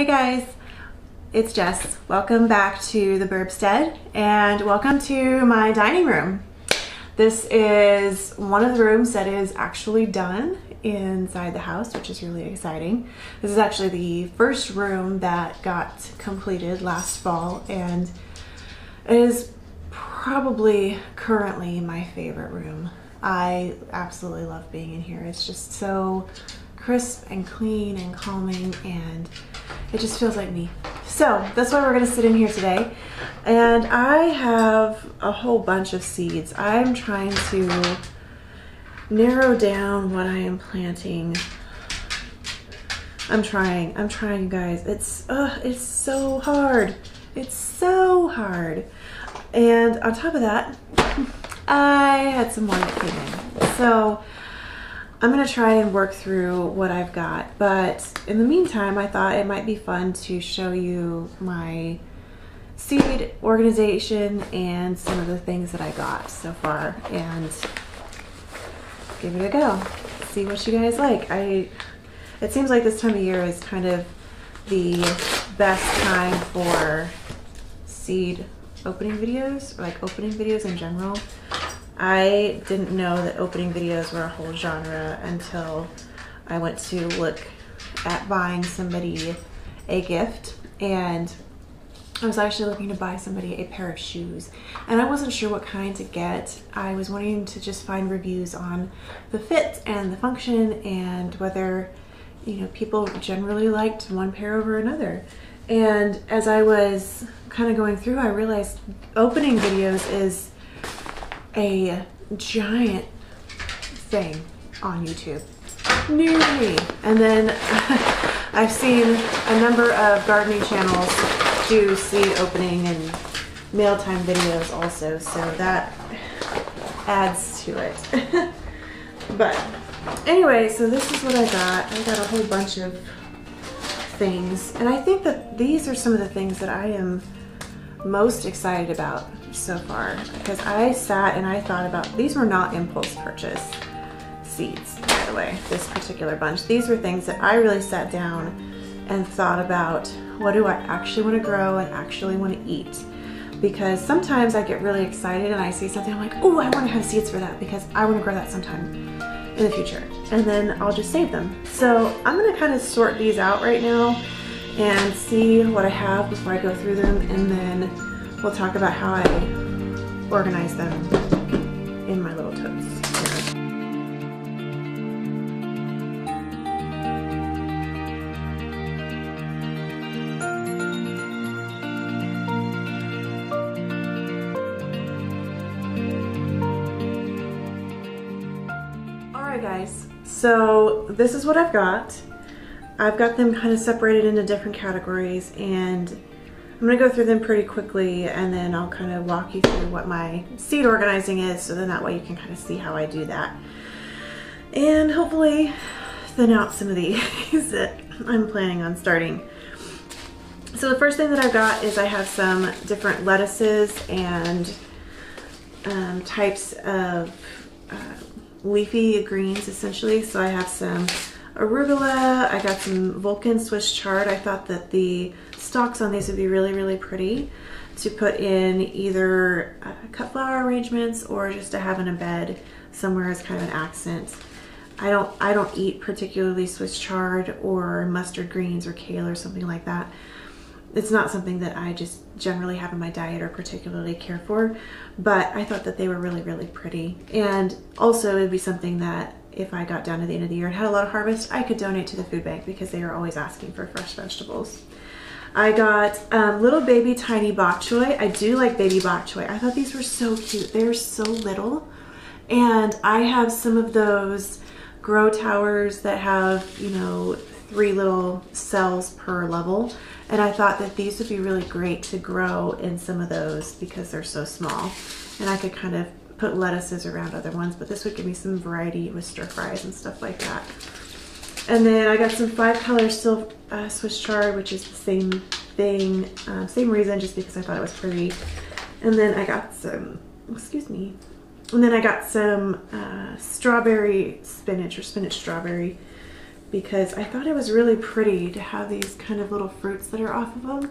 Hey guys, it's Jess. Welcome back to the Burbstead and welcome to my dining room. This is one of the rooms that is actually done inside the house, which is really exciting. This is actually the first room that got completed last fall and it is probably currently my favorite room. I absolutely love being in here. It's just so crisp and clean and calming and it just feels like me. So that's why we're gonna sit in here today. And I have a whole bunch of seeds. I'm trying to narrow down what I am planting. I'm trying, I'm trying guys. It's, uh, it's so hard. It's so hard. And on top of that, I had some more that came in. So I'm gonna try and work through what I've got, but in the meantime, I thought it might be fun to show you my seed organization and some of the things that I got so far and give it a go. See what you guys like. I It seems like this time of year is kind of the best time for seed opening videos, or like opening videos in general. I didn't know that opening videos were a whole genre until I went to look at buying somebody a gift and I was actually looking to buy somebody a pair of shoes and I wasn't sure what kind to get. I was wanting to just find reviews on the fit and the function and whether you know people generally liked one pair over another. And as I was kind of going through I realized opening videos is a giant thing on YouTube. New me. And then I've seen a number of gardening channels do seed opening and mail time videos also, so that adds to it. but anyway, so this is what I got. I got a whole bunch of things, and I think that these are some of the things that I am most excited about so far because I sat and I thought about these were not impulse purchase seeds by the way this particular bunch. These were things that I really sat down and thought about what do I actually want to grow and actually want to eat? Because sometimes I get really excited and I see something I'm like oh I want to have seeds for that because I want to grow that sometime in the future. And then I'll just save them. So I'm gonna kind of sort these out right now and see what I have before I go through them and then we'll talk about how I organize them in my little totes. Alright guys, so this is what I've got. I've got them kind of separated into different categories and I'm gonna go through them pretty quickly and then I'll kind of walk you through what my seed organizing is so then that way you can kind of see how I do that. And hopefully thin out some of these that I'm planning on starting. So the first thing that I've got is I have some different lettuces and um, types of uh, leafy greens essentially. So I have some arugula, I got some Vulcan Swiss chard. I thought that the stalks on these would be really, really pretty to put in either uh, cut flower arrangements or just to have in a bed somewhere as kind of an accent. I don't, I don't eat particularly Swiss chard or mustard greens or kale or something like that. It's not something that I just generally have in my diet or particularly care for, but I thought that they were really, really pretty. And also it'd be something that if I got down to the end of the year and had a lot of harvest, I could donate to the food bank because they are always asking for fresh vegetables. I got um, little baby tiny bok choy. I do like baby bok choy. I thought these were so cute. They're so little. And I have some of those grow towers that have, you know, three little cells per level. And I thought that these would be really great to grow in some of those because they're so small. And I could kind of put lettuces around other ones, but this would give me some variety with stir fries and stuff like that. And then I got some five color still uh, Swiss chard, which is the same thing, uh, same reason, just because I thought it was pretty. And then I got some, excuse me, and then I got some uh, strawberry spinach or spinach strawberry because I thought it was really pretty to have these kind of little fruits that are off of them.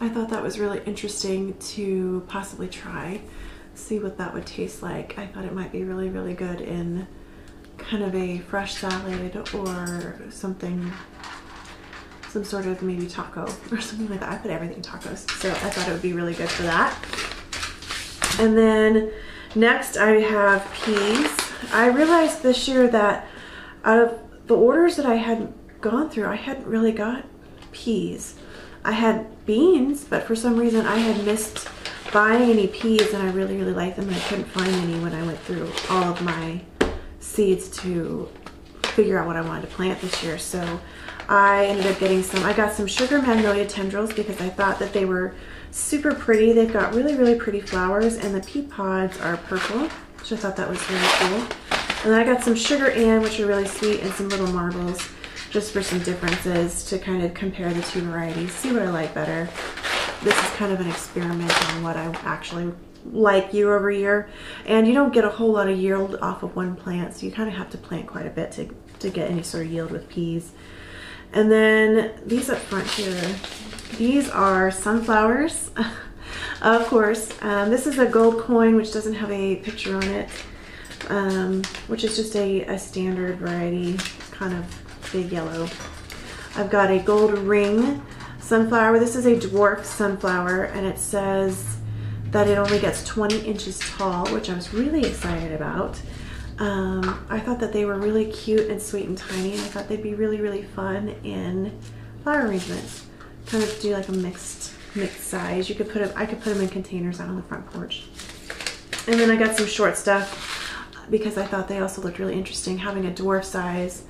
I thought that was really interesting to possibly try, see what that would taste like. I thought it might be really, really good in kind of a fresh salad or something, some sort of maybe taco or something like that. I put everything in tacos, so I thought it would be really good for that. And then next I have peas. I realized this year that out of the orders that I had gone through, I hadn't really got peas. I had beans, but for some reason I had missed buying any peas and I really, really liked them and I couldn't find any when I went through all of my seeds to figure out what I wanted to plant this year. So I ended up getting some, I got some sugar magnolia tendrils because I thought that they were super pretty. They've got really, really pretty flowers and the pea pods are purple, which I thought that was really cool. And then I got some sugar Ann, which are really sweet, and some Little Marvels just for some differences to kind of compare the two varieties, see what I like better. This is kind of an experiment on what I actually like year over year. And you don't get a whole lot of yield off of one plant, so you kind of have to plant quite a bit to, to get any sort of yield with peas. And then these up front here, these are sunflowers, of course. Um, this is a gold coin, which doesn't have a picture on it, um, which is just a, a standard variety, kind of big yellow. I've got a gold ring sunflower. This is a dwarf sunflower and it says that it only gets 20 inches tall, which I was really excited about. Um, I thought that they were really cute and sweet and tiny and I thought they'd be really, really fun in flower arrangements. Kind of do like a mixed mixed size. You could put them, I could put them in containers out on the front porch. And then I got some short stuff because I thought they also looked really interesting having a dwarf size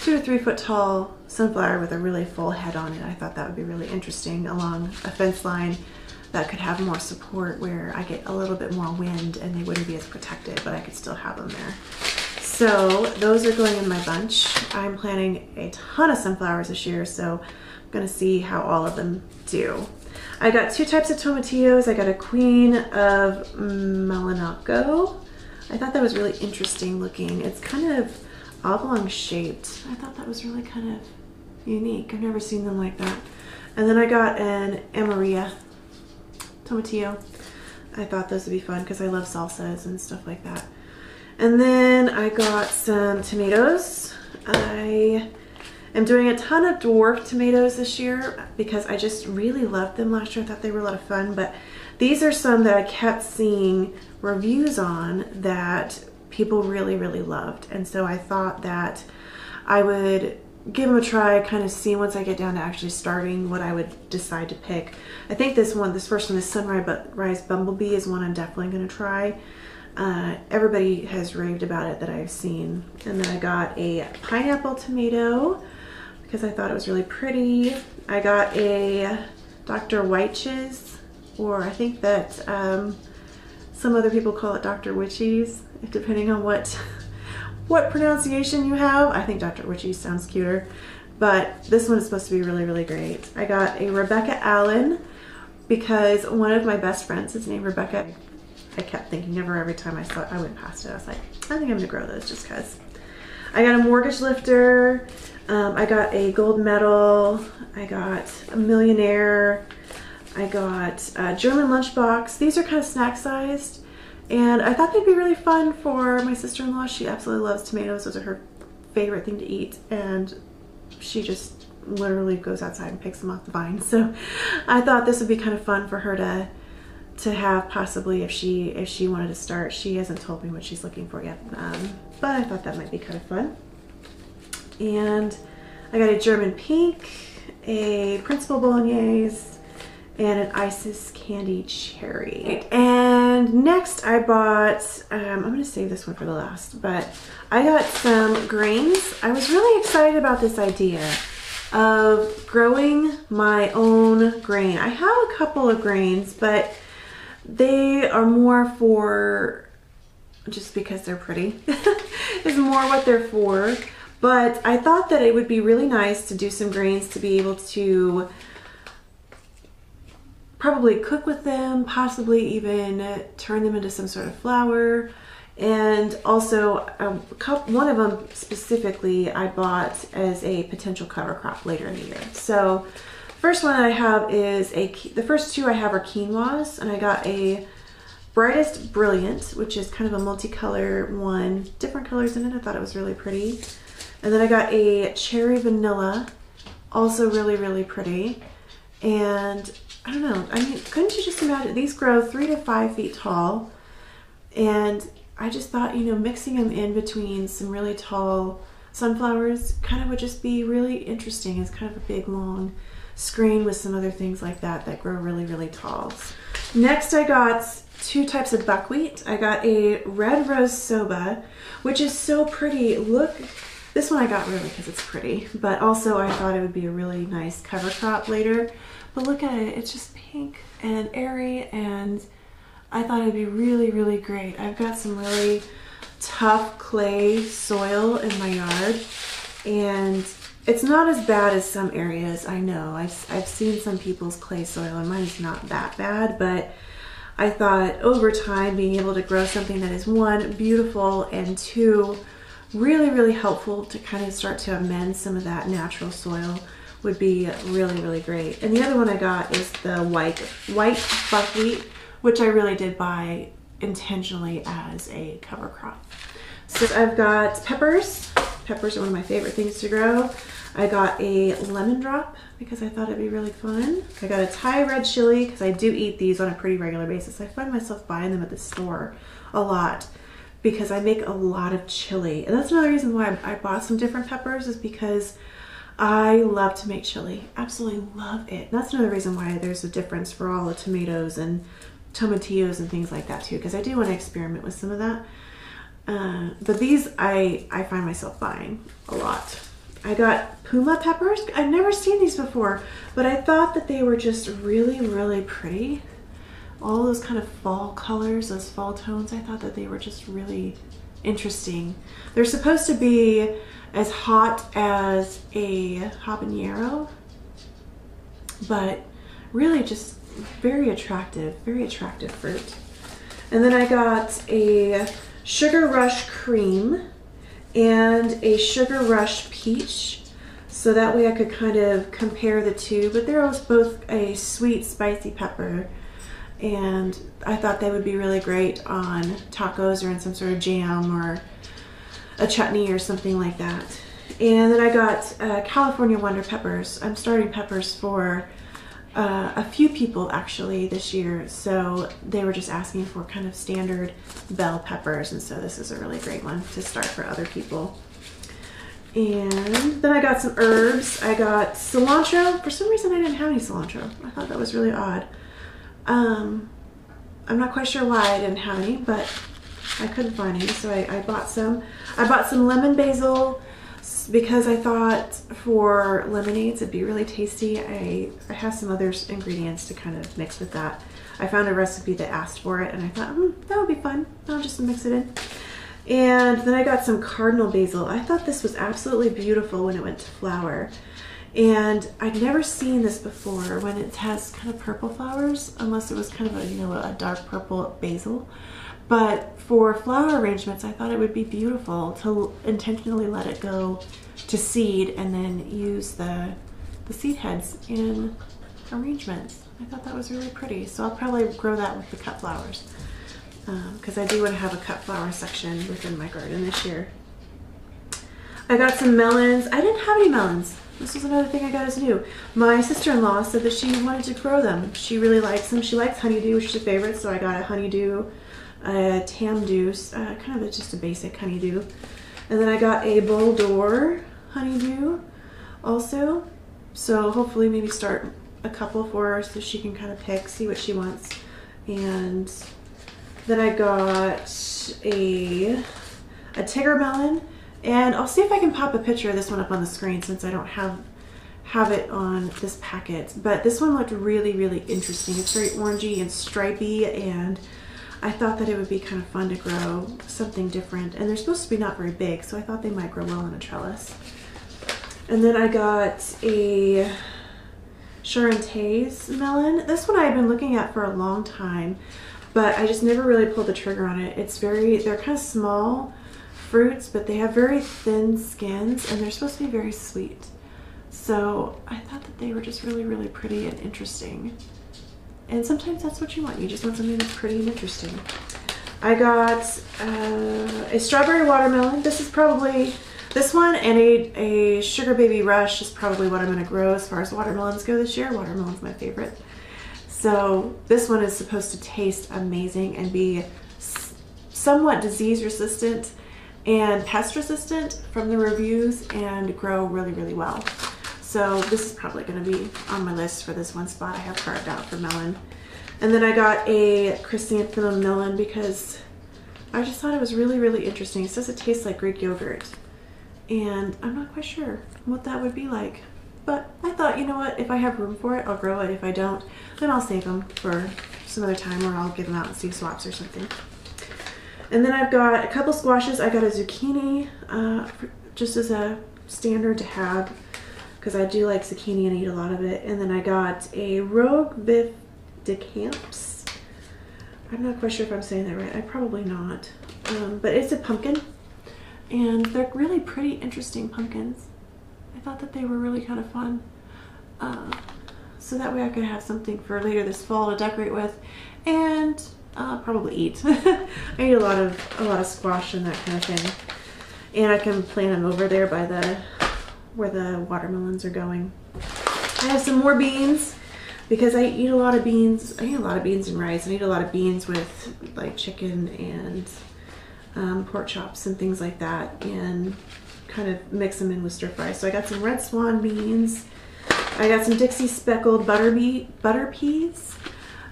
two or three foot tall sunflower with a really full head on it. I thought that would be really interesting along a fence line that could have more support where I get a little bit more wind and they wouldn't be as protected, but I could still have them there. So those are going in my bunch. I'm planting a ton of sunflowers this year, so I'm gonna see how all of them do. I got two types of tomatillos. I got a queen of Malinalco. I thought that was really interesting looking. It's kind of oblong shaped. I thought that was really kind of unique. I've never seen them like that. And then I got an Amarilla tomatillo. I thought those would be fun because I love salsas and stuff like that. And then I got some tomatoes. I am doing a ton of dwarf tomatoes this year because I just really loved them last year. I thought they were a lot of fun, but these are some that I kept seeing reviews on that people really, really loved. And so I thought that I would give them a try, kind of see once I get down to actually starting what I would decide to pick. I think this one, this first one, this Sunrise Bumblebee is one I'm definitely going to try. Uh, everybody has raved about it that I've seen. And then I got a pineapple tomato because I thought it was really pretty. I got a Dr. White's, or I think that um, some other people call it Dr. Witchy's depending on what what pronunciation you have. I think Dr. Witchy sounds cuter, but this one is supposed to be really, really great. I got a Rebecca Allen because one of my best friends is named Rebecca. I kept thinking of her every time I saw it, I went past it. I was like, I think I'm gonna grow those just cause. I got a mortgage lifter. Um, I got a gold medal. I got a millionaire. I got a German lunchbox. These are kind of snack sized. And I thought they'd be really fun for my sister-in-law. She absolutely loves tomatoes. Those are her favorite thing to eat. And she just literally goes outside and picks them off the vine. So I thought this would be kind of fun for her to to have possibly if she if she wanted to start. She hasn't told me what she's looking for yet. Um, but I thought that might be kind of fun. And I got a German pink, a Principal Bolognese, and an Isis Candy Cherry. And next I bought, um, I'm gonna save this one for the last, but I got some grains. I was really excited about this idea of growing my own grain. I have a couple of grains, but they are more for just because they're pretty is more what they're for. But I thought that it would be really nice to do some grains to be able to probably cook with them, possibly even turn them into some sort of flour And also, um, one of them specifically I bought as a potential cover crop later in the year. So first one I have is a, the first two I have are quinoas and I got a Brightest Brilliant, which is kind of a multicolor one, different colors in it. I thought it was really pretty. And then I got a Cherry Vanilla, also really, really pretty. And I don't know, I mean, couldn't you just imagine, these grow three to five feet tall. And I just thought, you know, mixing them in between some really tall sunflowers kind of would just be really interesting. It's kind of a big, long screen with some other things like that that grow really, really tall. Next, I got two types of buckwheat. I got a red rose soba, which is so pretty. Look, this one I got really because it's pretty, but also I thought it would be a really nice cover crop later. But look at it, it's just pink and airy and I thought it'd be really, really great. I've got some really tough clay soil in my yard and it's not as bad as some areas, I know. I've, I've seen some people's clay soil and mine is not that bad, but I thought over time being able to grow something that is one, beautiful, and two, really, really helpful to kind of start to amend some of that natural soil would be really, really great. And the other one I got is the white, white buckwheat, which I really did buy intentionally as a cover crop. So I've got peppers. Peppers are one of my favorite things to grow. I got a lemon drop because I thought it'd be really fun. I got a Thai red chili because I do eat these on a pretty regular basis. I find myself buying them at the store a lot because I make a lot of chili. And that's another reason why I bought some different peppers is because I love to make chili. Absolutely love it. That's another reason why there's a difference for all the tomatoes and tomatillos and things like that too because I do want to experiment with some of that. Uh, but these I, I find myself buying a lot. I got Puma peppers. I've never seen these before, but I thought that they were just really, really pretty. All those kind of fall colors, those fall tones, I thought that they were just really interesting. They're supposed to be as hot as a habanero, but really just very attractive, very attractive fruit. And then I got a Sugar Rush Cream and a Sugar Rush Peach. So that way I could kind of compare the two, but they're both a sweet, spicy pepper. And I thought they would be really great on tacos or in some sort of jam or a chutney or something like that. And then I got uh, California Wonder Peppers. I'm starting peppers for uh, a few people actually this year. So they were just asking for kind of standard bell peppers. And so this is a really great one to start for other people. And then I got some herbs. I got cilantro. For some reason I didn't have any cilantro. I thought that was really odd. Um, I'm not quite sure why I didn't have any, but I couldn't find any, so I, I bought some. I bought some lemon basil, because I thought for lemonades it'd be really tasty, I, I have some other ingredients to kind of mix with that. I found a recipe that asked for it and I thought, hmm, that would be fun. I'll just mix it in. And then I got some cardinal basil. I thought this was absolutely beautiful when it went to flower. And I'd never seen this before when it has kind of purple flowers, unless it was kind of a, you know, a dark purple basil. But for flower arrangements, I thought it would be beautiful to intentionally let it go to seed and then use the, the seed heads in arrangements. I thought that was really pretty. So I'll probably grow that with the cut flowers because um, I do want to have a cut flower section within my garden this year. I got some melons. I didn't have any melons. This was another thing I got as new. My sister-in-law said that she wanted to grow them. She really likes them. She likes honeydew, which is a favorite, so I got a honeydew a tamdew, uh, kind of just a basic honeydew. And then I got a Bol d'Or honeydew also. So hopefully maybe start a couple for her so she can kind of pick, see what she wants. And then I got a, a Tigger melon. And I'll see if I can pop a picture of this one up on the screen since I don't have have it on this packet. But this one looked really, really interesting. It's very orangey and stripy and I thought that it would be kind of fun to grow something different. And they're supposed to be not very big, so I thought they might grow well in a trellis. And then I got a Charentais melon. This one I've been looking at for a long time. but I just never really pulled the trigger on it. It's very, they're kind of small fruits, but they have very thin skins and they're supposed to be very sweet. So I thought that they were just really, really pretty and interesting. And sometimes that's what you want. You just want something that's pretty and interesting. I got uh, a strawberry watermelon. This is probably, this one and a, a sugar baby rush is probably what I'm gonna grow as far as watermelons go this year. Watermelon's my favorite. So this one is supposed to taste amazing and be somewhat disease resistant and pest resistant from the reviews and grow really, really well. So this is probably gonna be on my list for this one spot I have carved out for melon. And then I got a chrysanthemum melon because I just thought it was really, really interesting. It says it tastes like Greek yogurt. And I'm not quite sure what that would be like. But I thought, you know what, if I have room for it, I'll grow it. If I don't, then I'll save them for some other time or I'll give them out and seed swaps or something. And then I've got a couple squashes. I got a zucchini uh, just as a standard to have because I do like zucchini and I eat a lot of it. And then I got a Rogue Vif de Camps. I'm not quite sure if I'm saying that right. I probably not. Um, but it's a pumpkin. And they're really pretty interesting pumpkins. I thought that they were really kind of fun. Uh, so that way I could have something for later this fall to decorate with and uh, probably eat. I eat a lot of a lot of squash and that kind of thing. And I can plant them over there by the where the watermelons are going. I have some more beans because I eat a lot of beans. I eat a lot of beans and rice. I eat a lot of beans with like chicken and um, pork chops and things like that and kind of mix them in with stir fry. So I got some red swan beans. I got some Dixie speckled butter, bee, butter peas.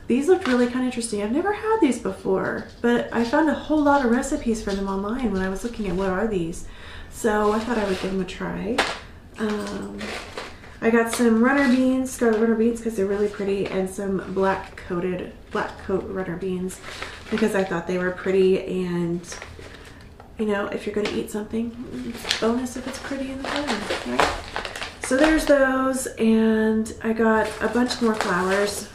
These looked really kind of interesting. I've never had these before, but I found a whole lot of recipes for them online when I was looking at what are these. So I thought I would give them a try. Um, I got some runner beans, scarlet runner beans because they're really pretty, and some black coated, black coat runner beans because I thought they were pretty and you know, if you're gonna eat something, bonus if it's pretty in the garden, right? So there's those, and I got a bunch more flowers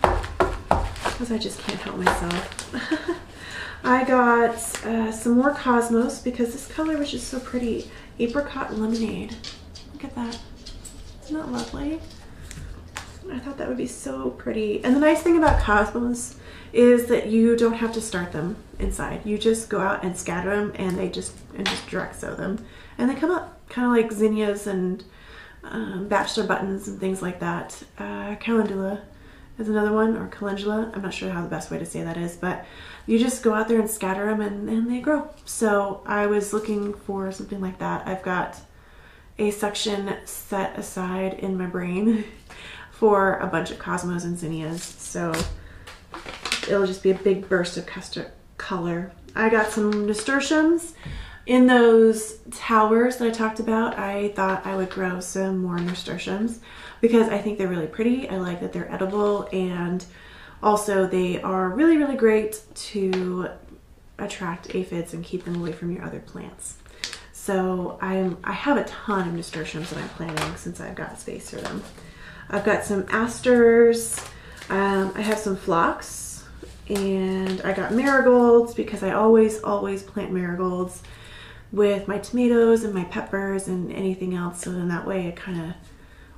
because I just can't help myself. I got uh, some more Cosmos because this color was just so pretty. Apricot lemonade. Look at that. Isn't that lovely? I thought that would be so pretty. And the nice thing about Cosmos is that you don't have to start them inside. You just go out and scatter them and they just, and just direct sow them. And they come up kind of like zinnias and um, bachelor buttons and things like that. Uh, calendula is another one, or calendula. I'm not sure how the best way to say that is, but you just go out there and scatter them and, and they grow. So I was looking for something like that. I've got a section set aside in my brain for a bunch of cosmos and zinnias. So it'll just be a big burst of custard color. I got some nasturtiums in those towers that I talked about. I thought I would grow some more nasturtiums because I think they're really pretty. I like that they're edible and also they are really, really great to attract aphids and keep them away from your other plants. So I'm, I have a ton of nasturtiums that I'm planting since I've got space for them. I've got some asters, um, I have some phlox, and I got marigolds because I always, always plant marigolds with my tomatoes and my peppers and anything else. So then that way it kind of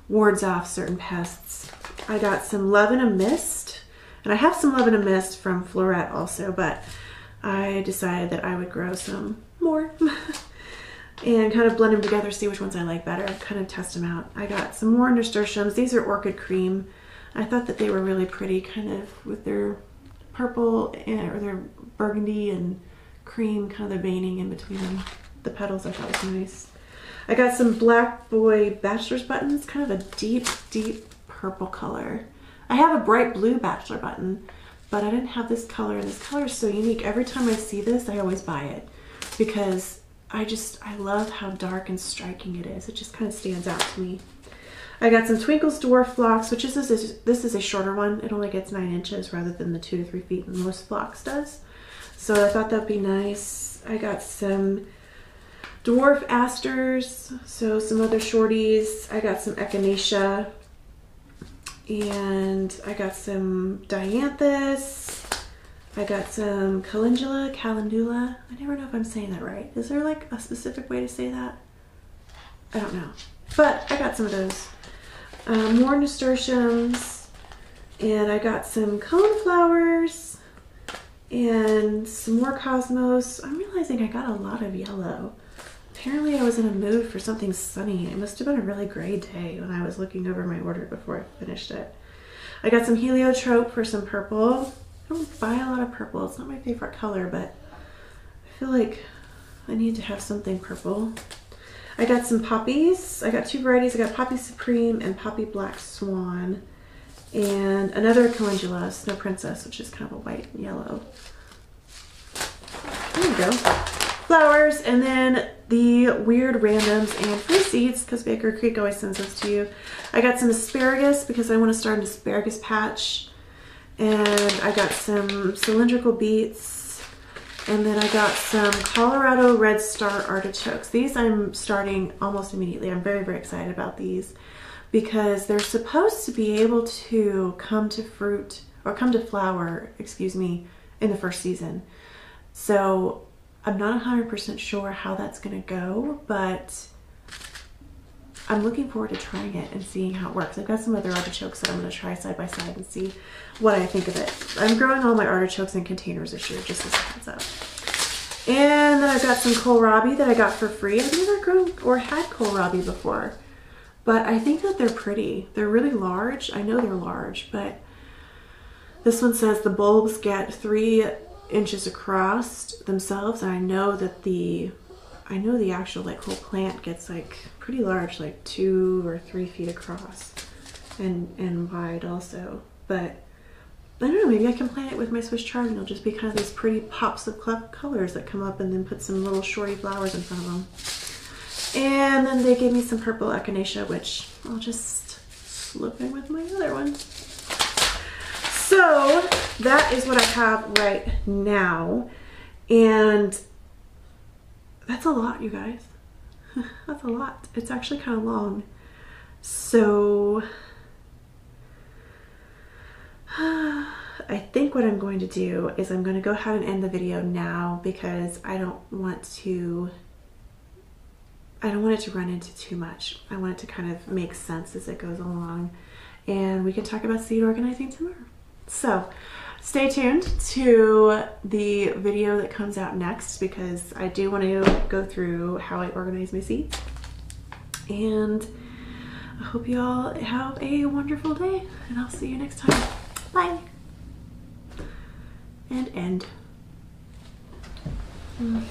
wards off certain pests. I got some Love in a Mist, and I have some Love in a Mist from Floret also, but I decided that I would grow some more. and kind of blend them together, see which ones I like better, kind of test them out. I got some more nasturtiums. These are orchid cream. I thought that they were really pretty, kind of with their purple and, or their burgundy and cream, kind of the veining in between them. The petals I thought was nice. I got some Black Boy Bachelor's buttons, kind of a deep, deep purple color. I have a bright blue Bachelor button, but I didn't have this color, and this color is so unique. Every time I see this, I always buy it because I just, I love how dark and striking it is. It just kind of stands out to me. I got some Twinkles Dwarf Phlox, which is this, is this is a shorter one. It only gets nine inches rather than the two to three feet most Phlox does. So I thought that'd be nice. I got some Dwarf Asters, so some other shorties. I got some Echinacea, and I got some Dianthus. I got some calendula, calendula. I never know if I'm saying that right. Is there like a specific way to say that? I don't know. But I got some of those. Um, more nasturtiums. And I got some coneflowers and some more cosmos. I'm realizing I got a lot of yellow. Apparently I was in a mood for something sunny. It must have been a really gray day when I was looking over my order before I finished it. I got some heliotrope for some purple. I don't buy a lot of purple. It's not my favorite color, but I feel like I need to have something purple. I got some poppies. I got two varieties. I got Poppy Supreme and Poppy Black Swan. And another calendula, Snow Princess, which is kind of a white and yellow. There you go. Flowers, and then the weird randoms and free seeds, because Baker Creek always sends those to you. I got some asparagus because I want to start an asparagus patch. I got some cylindrical beets. And then I got some Colorado Red Star artichokes. These I'm starting almost immediately. I'm very, very excited about these because they're supposed to be able to come to fruit or come to flower, excuse me, in the first season. So I'm not 100% sure how that's going to go, but I'm looking forward to trying it and seeing how it works. I've got some other artichokes that I'm going to try side by side and see what I think of it. I'm growing all my artichokes in containers this year, just as a heads up. And then I've got some kohlrabi that I got for free. I've never grown or had kohlrabi before, but I think that they're pretty. They're really large. I know they're large, but this one says the bulbs get three inches across themselves. And I know that the, I know the actual like whole plant gets like pretty large, like two or three feet across and, and wide also. But I don't know, maybe I can plant it with my Swiss chard and it'll just be kind of these pretty pops of colors that come up and then put some little shorty flowers in front of them. And then they gave me some purple echinacea, which I'll just slip in with my other one. So that is what I have right now. And that's a lot, you guys. that's a lot. It's actually kind of long. So I think what I'm going to do is I'm going to go ahead and end the video now because I don't want to I don't want it to run into too much. I want it to kind of make sense as it goes along and we can talk about seed organizing tomorrow. So stay tuned to the video that comes out next because I do want to go through how I organize my seeds. And I hope you all have a wonderful day and I'll see you next time. Bye. And end. Mm.